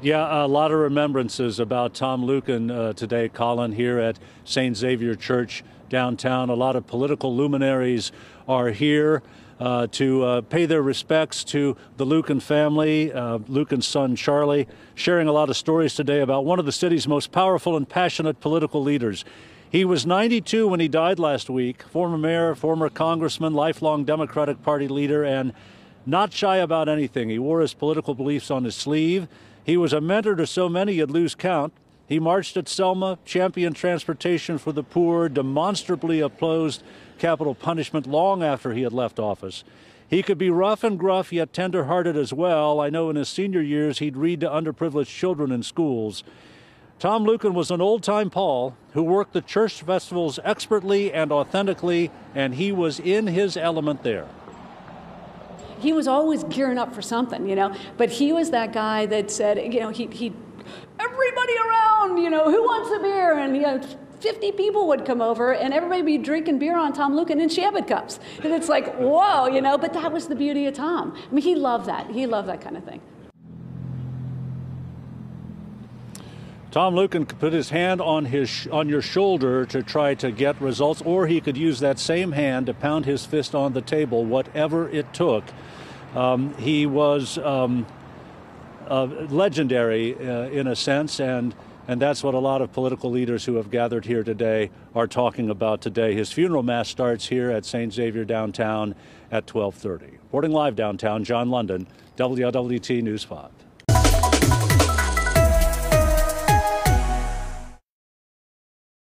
Yeah, a lot of remembrances about Tom Luken uh, today, Colin, here at St. Xavier Church downtown. A lot of political luminaries are here uh, to uh, pay their respects to the Luken family, uh, Luken's son Charlie, sharing a lot of stories today about one of the city's most powerful and passionate political leaders. He was 92 when he died last week, former mayor, former congressman, lifelong Democratic Party leader, and not shy about anything. He wore his political beliefs on his sleeve. He was a mentor to so many you'd lose count. He marched at Selma, championed transportation for the poor, demonstrably opposed capital punishment long after he had left office. He could be rough and gruff, yet tender hearted as well. I know in his senior years he'd read to underprivileged children in schools. Tom Luken was an old time pol who worked the church festivals expertly and authentically, and he was in his element there he was always gearing up for something, you know. But he was that guy that said, you know, he, he everybody around, you know, who wants a beer? And, you know, 50 people would come over and everybody would be drinking beer on Tom Luken in Shabbat cups. And it's like, whoa, you know, but that was the beauty of Tom. I mean, he loved that. He loved that kind of thing. Tom Luken could put his hand on his on your shoulder to try to get results, or he could use that same hand to pound his fist on the table, whatever it took. Um, he was um, uh, legendary uh, in a sense, and and that's what a lot of political leaders who have gathered here today are talking about today. His funeral mass starts here at St. Xavier downtown at 12:30. Reporting live downtown, John London, WLWT News 5.